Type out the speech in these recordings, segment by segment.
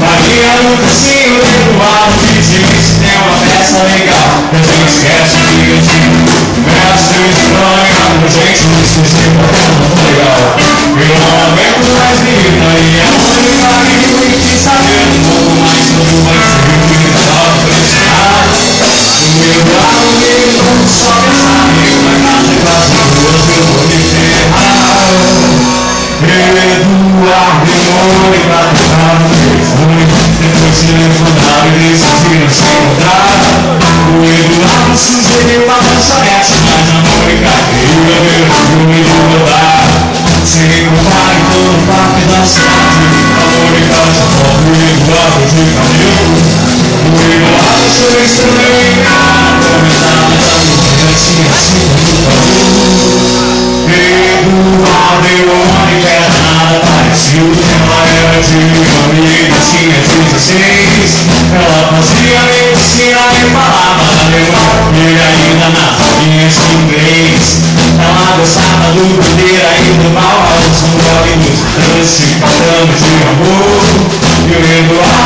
Maria no cancinho Eduardo me disse Tem uma peça legal Eduardo e Mônica tocaram o telefone Depois se levantaram e decidiram se encontrar O Eduardo sugeriu uma lanchonete Mas a Mônica queria ver o filme do rodar Se encontraram no parque da cidade A Mônica chamou o Eduardo de caminho O Eduardo achou Eduardo e Mônica era nada parecido Ela era de amiga, tinha 16 Ela fazia medicina e falava alemão E ainda nas aulinhas de inglês. Ela gostava do bandeira e do mal. São jovens danças cantando de amor. E o Eduardo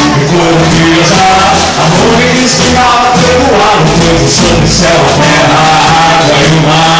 gloriosa A mão que espinhava pelo ar, pois o sangue, céu, terra, água e o mar.